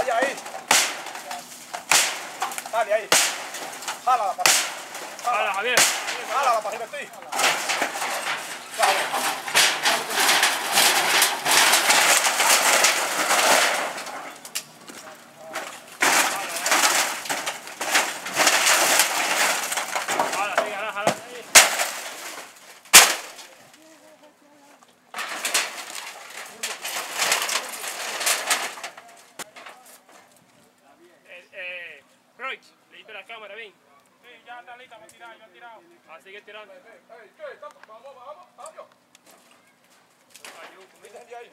vaya ahí. Dale ahí. Jálala para Hala, Javier. Jálala para arriba de ti. Dale. Hala, sí, jala, jala. ahí. Eh, Roig, leíste la cámara bien. Sí, ya está lista, me he tirado, yo he tirado. Ah, sigue tirando. Ey, ¿qué? Vamos, vamos, vamos, vamos. Ayú, Mira de ahí.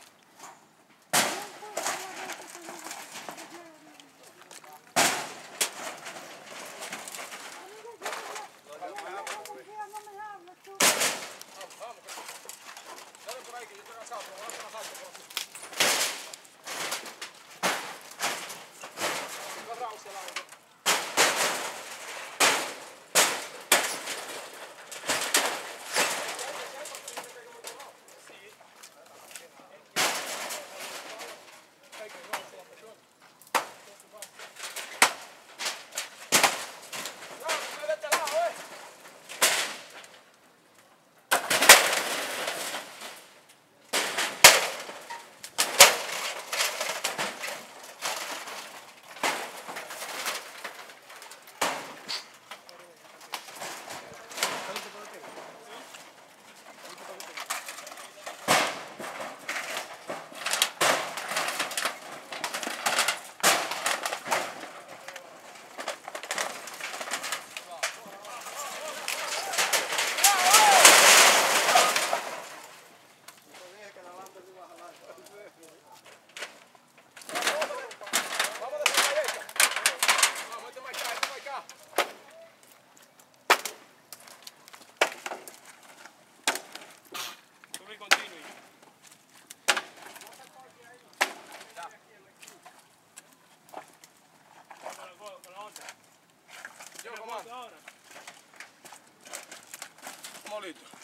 Yo, Con